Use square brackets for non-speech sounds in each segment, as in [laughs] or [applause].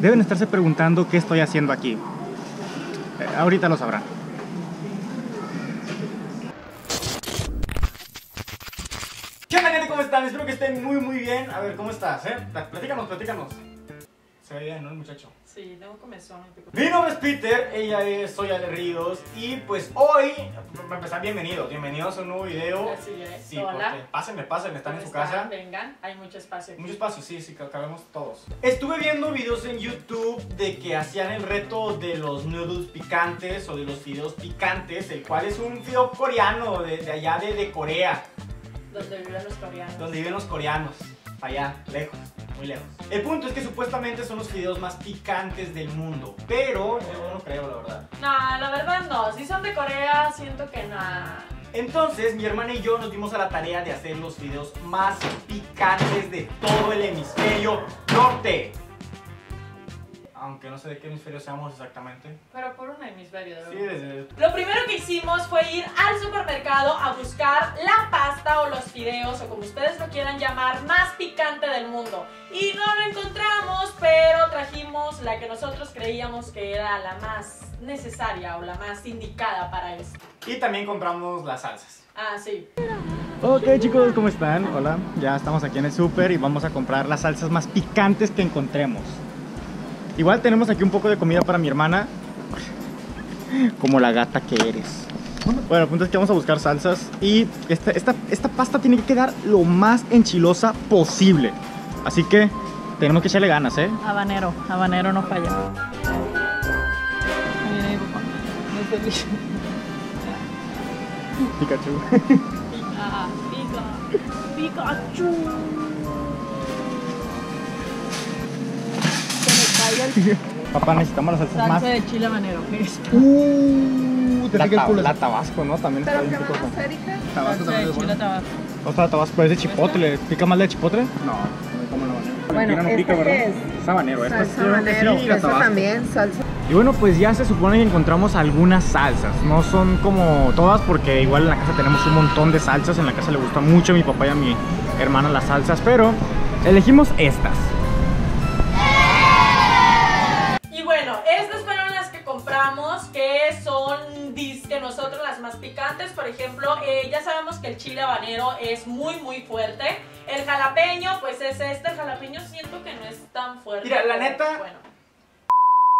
deben estarse preguntando qué estoy haciendo aquí. Eh, ahorita lo sabrán. ¿Qué onda gente? ¿Cómo están? Espero que estén muy muy bien. A ver, ¿cómo estás? Eh? Platícanos, platícanos. Se ve bien, ¿no? El muchacho. Sí, tengo comezón. Mi nombre es Peter, ella es Soya de Ríos y pues hoy, para empezar, bienvenidos, bienvenidos a un nuevo video. Así es. Sí, Hola. porque pásenme, pásenme, están en ¿Cómo su casa. Vengan, hay mucho espacio. aquí. Mucho espacio, sí, sí, cabemos todos. Estuve viendo videos en YouTube de que hacían el reto de los noodles picantes o de los fideos picantes, el cual es un video coreano de, de allá de, de Corea, Donde viven los coreanos. donde viven los coreanos, allá, lejos, muy lejos. El punto es que supuestamente son los fideos más picantes del mundo, pero yo no creo, la verdad. No, la verdad no. Si son de Corea, siento que no. Entonces, mi hermana y yo nos dimos a la tarea de hacer los videos más picantes de todo el hemisferio norte. Aunque no sé de qué hemisferio seamos exactamente. Pero por un hemisferio, de Sí, verdad. desde... Lo primero que hicimos fue ir al supermercado a buscar la pasta o los fideos o como ustedes lo quieran llamar más picante del mundo. Y no lo encontramos, pero trajimos la que nosotros creíamos que era la más necesaria o la más indicada para esto. Y también compramos las salsas. Ah, sí. Ok chicos, ¿cómo están? Hola, ya estamos aquí en el súper y vamos a comprar las salsas más picantes que encontremos. Igual tenemos aquí un poco de comida para mi hermana. Como la gata que eres. Bueno, el punto es que vamos a buscar salsas y esta, esta, esta pasta tiene que quedar lo más enchilosa posible. Así que tenemos que echarle ganas, ¿eh? Habanero, habanero no falla. Pikachu. Pica, Pikachu. Papá, necesitamos las salsas más... salsa de chile habanero. Uh, te la, pica el ta- culo. la tabasco, ¿no? También está ¿Pero bien picosa. Tabasco también de es bueno. tabasco. Está la tabasco, es de chipotle. ¿Pica más la de chipotle? No, no como la banana. Bueno, no ¿esta pica, qué ¿verdad? es? Es habanero, esta Salsa sí, habanero. sí, también, salsa. Y bueno, pues ya se supone que encontramos algunas salsas. No son como todas porque igual en la casa tenemos un montón de salsas. En la casa le gusta mucho a mi papá y a mi hermana las salsas, pero elegimos estas. Nosotros las más picantes. Por ejemplo, eh, ya sabemos que el chile habanero es muy, muy fuerte. El jalapeño, pues es este. El jalapeño siento que no es tan fuerte. Mira, la neta- Bueno.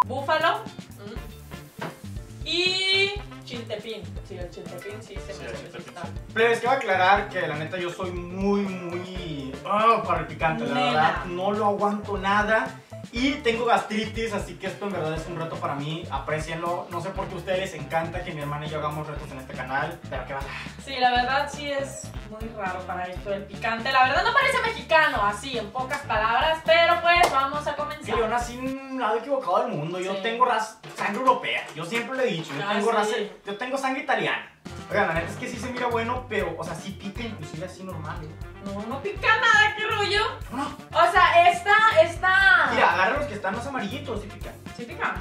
Búfalo. mm. Y chiltepín. Sí, el chiltepín sí se me hace sí está. Pero es que va a aclarar que la neta yo soy muy, muy... ah, para el picante, la verdad. No lo aguanto nada. Y tengo gastritis, así que esto en verdad es un reto para mí. Aprecienlo. No sé por qué a ustedes les encanta que mi hermana y yo hagamos retos en este canal. Pero que va. Sí, la verdad sí es muy raro para esto el picante. La verdad no parece mexicano, así en pocas palabras, pero pues vamos a comenzar. yo nací en lado equivocado del mundo. Yo Sí. tengo raz- sangre europea. Yo siempre lo he dicho. Yo, Ah, tengo, sí. raza- yo tengo sangre italiana. Oigan, la neta es que sí se mira bueno, pero, o sea, sí pica inclusive así normal. ¿eh? No, no pica nada, qué rollo. No, O sea, esta, esta. Mira, agarra los que están más amarillitos y pica. Sí pica.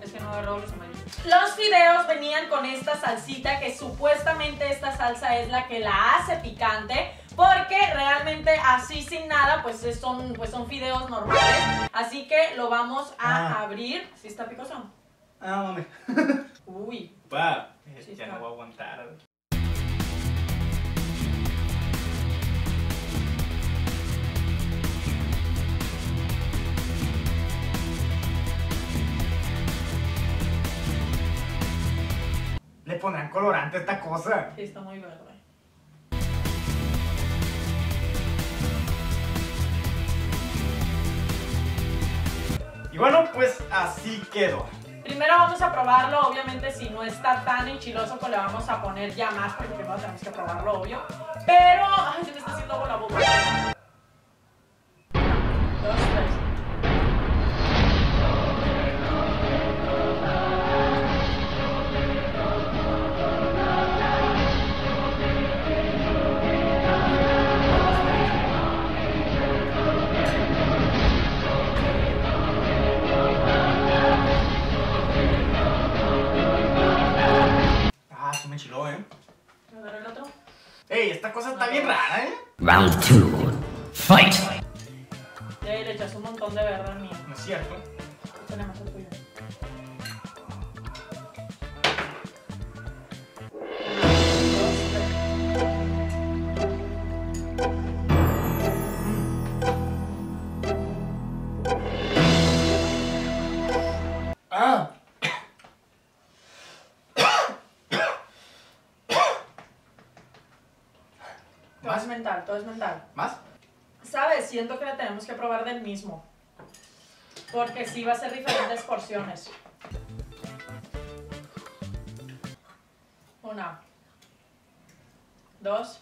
Es que no agarró los amarillos. Los fideos venían con esta salsita que supuestamente esta salsa es la que la hace picante. Porque realmente así sin nada, pues es- son, pues son fideos normales. Así que lo vamos a Ah. abrir. ¿Sí está picoso? Ah, mami. [laughs] Uy. Va. Sí, ya está. no voy a aguantar. Le pondrán colorante a esta cosa. Sí, está muy verde. Y bueno, pues así quedó. Primero vamos a probarlo, obviamente si no está tan enchiloso pues le vamos a poner ya más porque primero tenemos que probarlo, obvio. Pero, ay, se me está haciendo agua la boca. Ey, esta cosa está bien rara, eh. Round two. Fight! Y ahí le echas un montón de verde al mío. No es cierto. suena más el tuyo. Todo es mental, todo es mental. ¿Más? ¿Sabes? Siento que la tenemos que probar del mismo. Porque sí va a ser diferentes porciones. Una. Dos.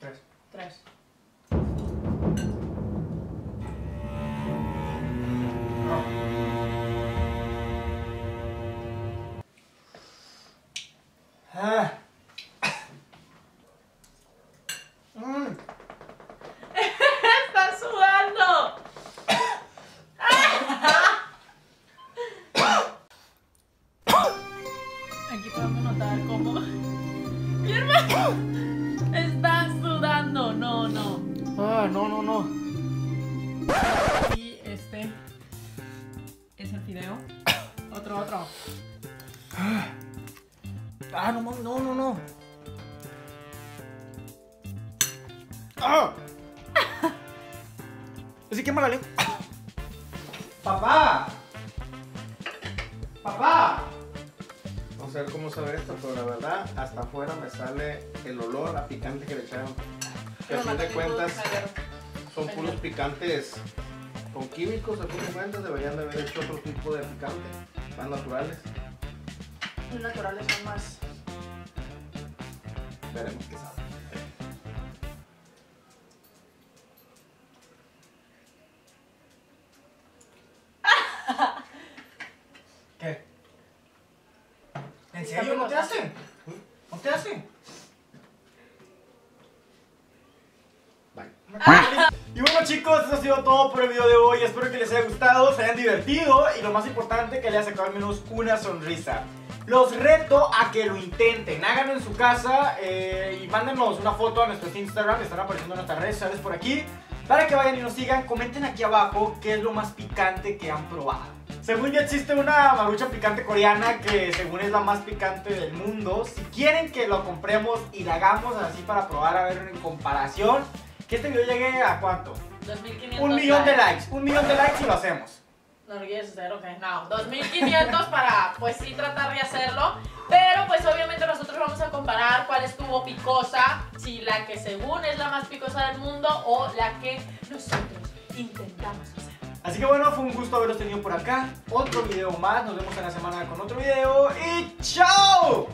Tres. Tres. Notar cómo mi hermano está sudando. No, no. Ah, no, no, no. Y este es el fideo. Otro, otro. Ah, no, no, no, no, no. ¡Ah! Así quema la lengua. ¡Papá! No sé cómo saber esto, pero la verdad, hasta afuera me sale el olor a picante que le echaron. Que a fin de cuentas son puros picantes con químicos, a fin de cuentas deberían de haber hecho otro tipo de picante, más naturales. Los naturales son más. Veremos qué sabe. ¿En serio? ¿No te hacen? ¿No te hacen? Bye. Y bueno chicos, eso ha sido todo por el video de hoy. Espero que les haya gustado, se hayan divertido y lo más importante, que les haya sacado al menos una sonrisa. Los reto a que lo intenten, háganlo en su casa eh, y mándenos una foto a nuestros Instagram, están apareciendo nuestras redes sociales por aquí, para que vayan y nos sigan. Comenten aquí abajo qué es lo más picante que han probado. Según yo existe una marucha picante coreana que según es la más picante del mundo. Si quieren que lo compremos y la hagamos así para probar a ver en comparación, que este video llegue a cuánto? 2500 Un millón de likes, un millón de likes y lo hacemos. No lo quieres hacer, ok. No, 2500 para, pues sí, tratar de hacerlo. Pero, pues obviamente nosotros vamos a comparar cuál estuvo picosa. Si la que según es la más picosa del mundo o la que nosotros intentamos. Así que bueno, fue un gusto haberos tenido por acá. Otro video más, nos vemos en la semana con otro video y ¡chao!